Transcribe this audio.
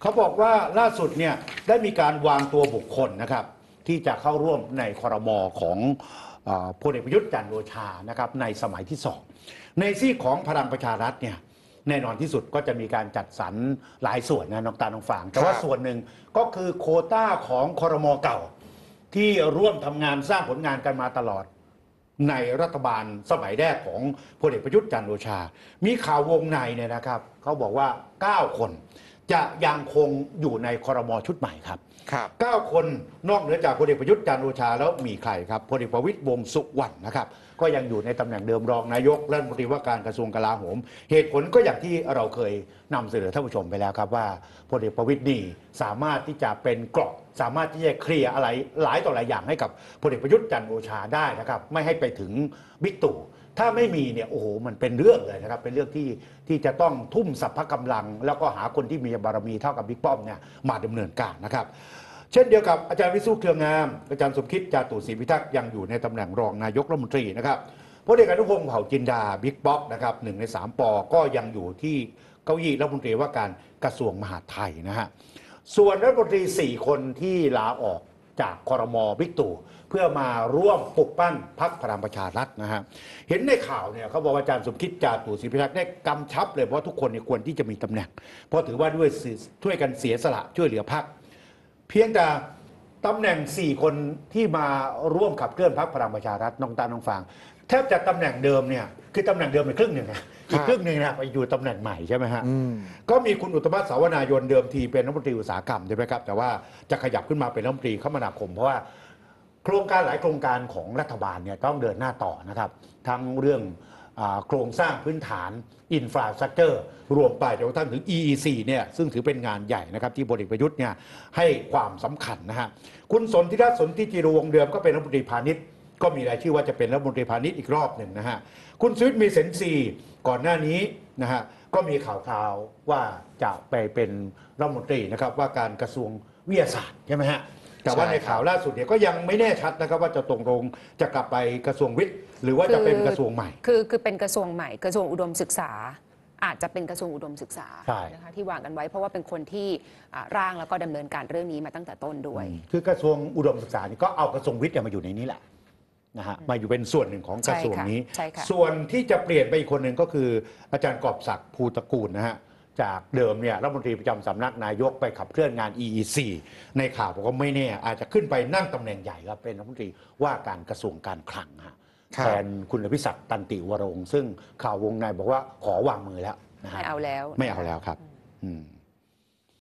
เขาบอกว่าล่าสุดเนี่ยได้มีการวางตัวบุคคลนะครับ ที่จะเข้าร่วมในคอรมอของเออพลเอกประยุทธ์จันทร์โอชานะครับในสมัยที่สองในซีกของพลังประชารัฐเนี่ยแน่นอนที่สุดก็จะมีการจัดสรรหลายส่วนนะน้องตาลน้องฟาง แต่ว่าครับส่วนหนึ่งก็คือโควต้าของคอรมอเก่า ที่ร่วมทำงานสร้างผลงานกันมาตลอด ในรัฐบาลสมัยแรกของพลเอกประยุทธ์จันทร์โอชา มีข่าววงในเนี่ยนะครับเขาบอกว่า 9 คน จะยังคงอยู่ในคอรมอชุดใหม่ครับครับ 9 คนนอกเหนือจากพลเอกประยุทธ์จันทร์โอชาแล้วมีใครครับพลเอกประวิตรวงษ์สุวรรณนะครับ ก็ยังอยู่ในตำแหน่งเดิมรองนายกรัฐมนตรีว่าการกระทรวงกลาโหม เหตุผลก็อย่างที่เราเคยนำเสนอท่านผู้ชมไปแล้วครับว่าพลเอกประวิตรนี่สามารถที่จะเป็นเกราะสามารถที่จะเคลียร์อะไรหลายต่อหลายอย่างให้กับพลเอกประยุทธ์จันทร์โอชาได้นะครับ ไม่ให้ไปถึงบิ๊กตู่ ถ้าไม่มีเนี่ยโอ้โหมันเป็นเรื่องเลยนะครับเป็นเรื่องที่ที่จะต้องทุ่มสรรพกำลัง แล้วก็หาคนที่มีบารมีเท่ากับบิ๊กป้อมเนี่ยมาดำเนินการนะครับ เช่นเดียวกับอาจารย์วิสุทธิ์เครืองามอาจารย์สมคิดจาตุศรีพิทักษ์ยังอยู่ในตำแหน่งรองนายกรัฐมนตรีนะครับพลเอกอนุพงศ์เผ่าจินดาบิ๊กป๊อกนะครับหนึ่งในสามปอก็ยังอยู่ที่เก้าอี้รัฐมนตรีว่าการกระทรวงมหาดไทยนะฮะส่วนรัฐมนตรี 4 คนที่ลาออก จากคอรมอบิ๊กตู่เพื่อมาร่วมปลุกปั้นพรรคพลังประชารัฐนะฮะเห็นในข่าวเนี่ยเขาบอกว่าอาจารย์สมคิดจาตุศรีพิทักษ์ได้กำชับเลยเพราะทุกคนเนี่ยควรที่จะมีตำแหน่ง เพราะถือว่าด้วยช่วยกันเสียสละช่วยเหลือพรรคเพียงแต่ ตำแหน่ง 4 คนที่มาร่วมขับเคลื่อนพรรคพลังประชารัฐน้องตาน้องฟางแทบจะตำแหน่งเดิมเนี่ยคือตำแหน่งเดิมไปครึ่งหนึ่งนะอีกครึ่งหนึ่งนะไปอยู่ตำแหน่งใหม่ใช่ไหมฮะอืมก็มีคุณอุตตม สาวนายนเดิมทีเป็นรัฐมนตรีอุตสาหกรรมใช่ไหมครับแต่ว่าจะขยับขึ้นมาเป็นรัฐมนตรีคมนาคม เพราะว่าโครงการหลายโครงการของรัฐบาลเนี่ยต้องเดินหน้าต่อนะครับ ทั้งเรื่องอา โครงสร้างพื้นฐาน infrastructure รวมไปจนกระทั่งถึง EEC เนี่ยซึ่งถือเป็นงานใหญ่นะครับที่พลเอกประยุทธ์เนี่ยให้ความสำคัญนะฮะคุณสนธิรัตน์สนธิจิรวงศ์เดิมก็เป็นรัฐมนตรีพาณิชย์ก็มีรายชื่อว่าจะเป็นรัฐมนตรีพาณิชย์อีกรอบหนึ่งนะฮะคุณสวิตมีเซนซีก่อนหน้านี้นะฮะก็มีข่าวคราวว่าจะไปเป็นรัฐมนตรีนะครับว่าการกระทรวงวิทยาศาสตร์ใช่ไหมฮะ แต่ว่าใช่ในครับข่าวล่าสุดเนี่ยก็ยังไม่แน่ชัดนะครับว่าจะตรงลงจะกลับไปกระทรวงวิทย์ หรือว่าจะเป็นกระทรวงใหม่ คือคือเป็นกระทรวงใหม่กระทรวงอุดมศึกษา อาจจะเป็นกระทรวงอุดมศึกษาใช่ นะคะที่วางกันไว้เพราะว่าเป็นคนที่อ่าร่างแล้วก็ดำเนินการเรื่องนี้มาตั้งแต่ต้นด้วย คือกระทรวงอุดมศึกษานี่ก็เอากระทรวงวิทย์เนี่ยมาอยู่ในนี้แหละนะฮะมาอยู่เป็นส่วนหนึ่งของกระทรวงนี้ ใช่ค่ะส่วนที่จะเปลี่ยนไปอีกคนหนึ่งก็คืออาจารย์กอบศักดิ์ภูตระกูลนะฮะ จากเดิมเนี่ยรัฐมนตรีประจำสำนักนายกไปขับเคลื่อนงาน EEC ในข่าวบอกว่าไม่แน่ อาจจะขึ้นไปนั่งตำแหน่งใหญ่ครับเป็นรัฐมนตรีว่าการกระทรวงการคลังฮะครับแทนคุณอภิศักดิ์ตันติวรงค์ซึ่งข่าววงในบอกว่าขอวางมือแล้วนะฮะไม่เอาแล้ว ไม่เอาแล้วครับ อืม